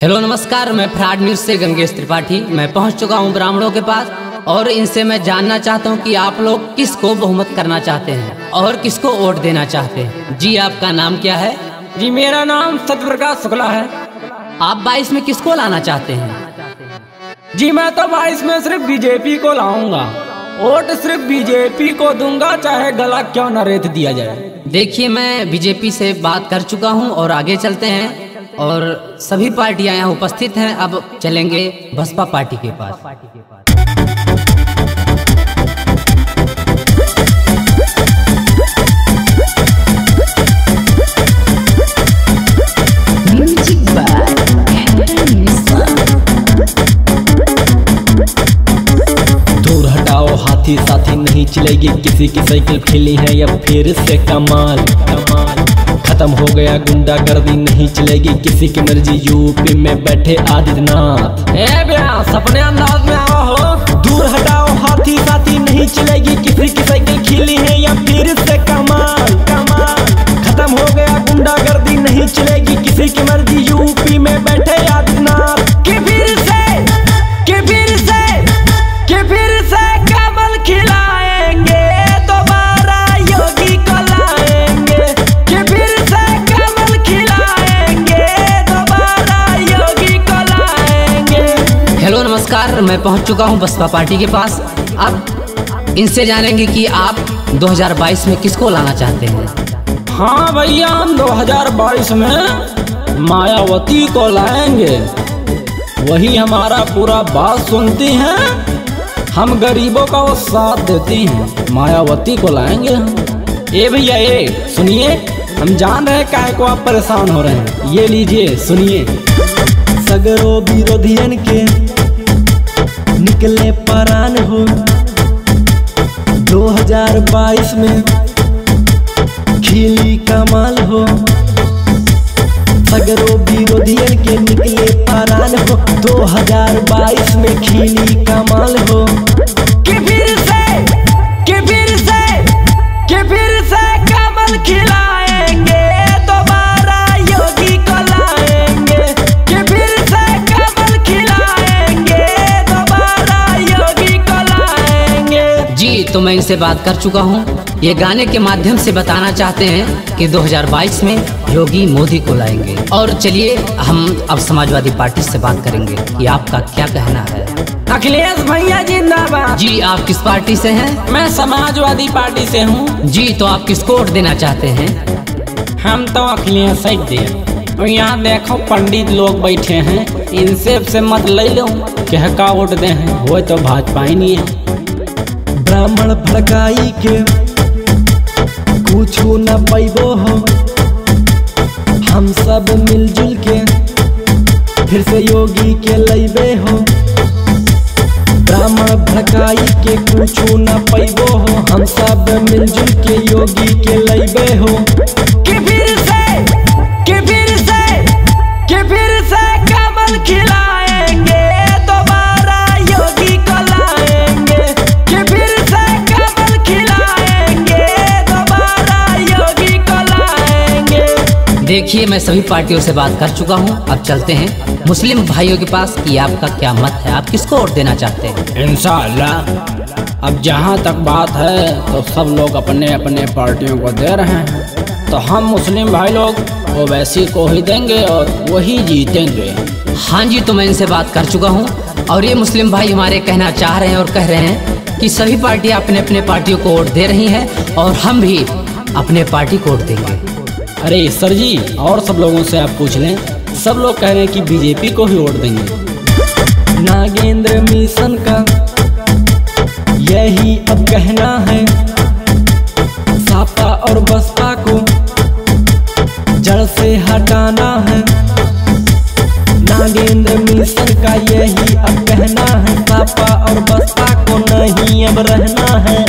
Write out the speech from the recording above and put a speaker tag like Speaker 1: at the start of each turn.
Speaker 1: Hello नमस्कार मैं fraud news से गंगेश त्रिपाठी। मैं पहुँच चुका हूँ ब्राह्मणों के पास और इनसे मैं जानना चाहता हूँ कि आप लोग किसको बहुमत करना चाहते हैं और किसको वोट देना चाहते हैं। जी आपका नाम क्या है?
Speaker 2: जी मेरा नाम सत्यप्रकाश शुक्ला है।
Speaker 1: आप बाईस में किसको लाना चाहते हैं?
Speaker 2: जी मैं तो बाईस में सिर्फ़ बीजेपी को लाऊँगा। वोट सिर्फ़ बीजेपी को दूँगा चाहे गला क्यों न रेत दिया जाए।
Speaker 1: देखिए मैं बीजेपी से बात कर चुका हूँ और आगे चलते हैं। और सभी पार्टियाँ यहाँ उपस्थित हैं। अब चलेंगे बसपा पार्टी के पास।
Speaker 3: दूर हटाओ हाथी, साथी नहीं चलेगी। किसी की साइकिल खेली है या फिर से कमाल खत्म हो गया गुंडागर्दी नहीं चलेगी। किसी की मर्ज़ी यूपी में बैठे आदित्यनाथ।
Speaker 2: सपने अंदाज में आओ। हो
Speaker 3: दूर हटाओ हाथी साथी नहीं चलेगी। किसी की साइकिल खिली है या फिर से कमाल कमाल। खत्म हो गया गुंडागर्दी नहीं चलेगी। किसी की मर्ज़ी यूपी में बैठे आदित्यनाथ।
Speaker 1: नमस्कार मैं पहुँच चुका हूँ बसपा पार्टी के पास। अब इनसे जानेंगे कि आप 2022 में किसको लाना चाहते हैं?
Speaker 2: हाँ भैया हम 2022 में मायावती को लाएँगे। वही हमारा पूरा बात सुनती हैं। हम गरीबों का वो साथ देती हैं। मायावती को लाएँगे हम। ए भैया ए सुनिए। हम जान रहे हैं काहे को आप परेशान हो रहे हैं। ये लीजिए सुनिए।
Speaker 3: सगरो विरोधियन के निकले परान हो। 2022 में खिली कमाल हो। सगरों विरोधियन के निकले परान हो 2022 में खिली कमाल हो।
Speaker 1: मैं इनसे बात कर चुका हूँ। ये गाने के माध्यम से बताना चाहते हैं कि 2022 में योगी मोदी को लाएँगे। और चलिए हम अब समाजवादी पार्टी से बात करेंगे कि आपका क्या कहना है।
Speaker 2: अखिलेश भैया जिंदाबाद।
Speaker 1: जी आप किस पार्टी से हैं?
Speaker 2: मैं समाजवादी पार्टी से हूँ।
Speaker 1: जी तो आप किसको वोट देना चाहते हैं?
Speaker 2: हम तो अखिलेश दे। और यहाँ देखो पंडित लोग बैठे हैं। इनसे से मत ले लो। कह का वोट दे? हैं वो तो भाजपा ही नहीं है।
Speaker 3: ब्राह्मण भड़काई के कुछ न पैबो हम। हम सब मिलजुल के फिर से योगी के लैबे हो। ब्राह्मण भड़काई के कुछ न पैबो हो। हम सब मिलजुल के योगी के लैबे हो।
Speaker 1: देखिए मैं सभी पार्टियों से बात कर चुका हूँ। अब चलते हैं। मुस्लिम भाइयों के पास कि आपका क्या मत है? आप किसको वोट देना चाहते हैं?
Speaker 2: इंशाल्लाह। अब जहाँ तक बात है तो सब लोग अपने अपने पार्टियों को दे रहे हैं। तो हम मुस्लिम भाई लोग ओवैसी को ही देंगे और वही जीतेंगे।
Speaker 1: हाँ जी तो मैं इनसे बात कर चुका हूँ। और ये मुस्लिम भाई हमारे कहना चाह रहे हैं और कह रहे हैं कि सभी पार्टियाँ अपने अपने पार्टियों को वोट दे रही हैं और हम भी अपने पार्टी को वोट देंगे।
Speaker 2: अरे सर जी, और सब लोगों से आप पूछ लें। सब लोग कह रहे हैं कि बीजेपी को ही वोट देंगे।
Speaker 3: नागेंद्र मिशन का यही अब कहना है। सापा और बसपा को जड़ से हटाना है। नागेंद्र मिशन का यही अब कहना है। सापा और बसपा को नहीं अब रहना है।